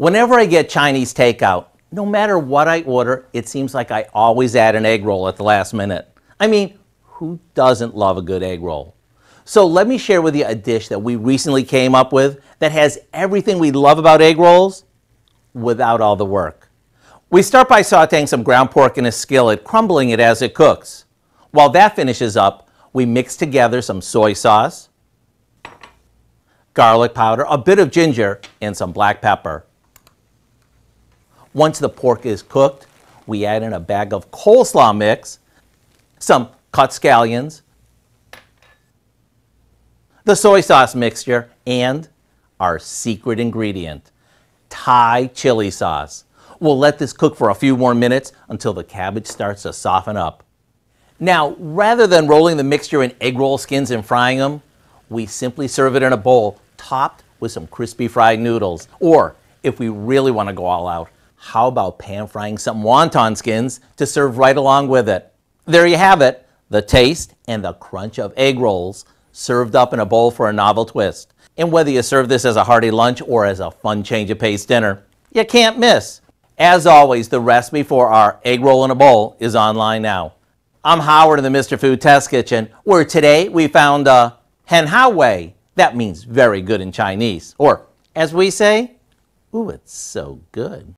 Whenever I get Chinese takeout, no matter what I order, it seems like I always add an egg roll at the last minute. I mean, who doesn't love a good egg roll? So let me share with you a dish that we recently came up with that has everything we love about egg rolls without all the work. We start by sauteing some ground pork in a skillet, crumbling it as it cooks. While that finishes up, we mix together some soy sauce, garlic powder, a bit of ginger, and some black pepper. Once the pork is cooked, we add in a bag of coleslaw mix, some cut scallions, the soy sauce mixture, and our secret ingredient, Thai chili sauce. We'll let this cook for a few more minutes until the cabbage starts to soften up. Now, rather than rolling the mixture in egg roll skins and frying them, we simply serve it in a bowl topped with some crispy fried noodles. Or, if we really want to go all out, how about pan frying some wonton skins to serve right along with it? There you have it, the taste and the crunch of egg rolls served up in a bowl for a novel twist. And whether you serve this as a hearty lunch or as a fun change of pace dinner, you can't miss. As always, the recipe for our egg roll in a bowl is online now. I'm Howard in the Mr. Food Test Kitchen, where today we found a hen hao wei. That means very good in Chinese. Or, as we say, ooh, it's so good.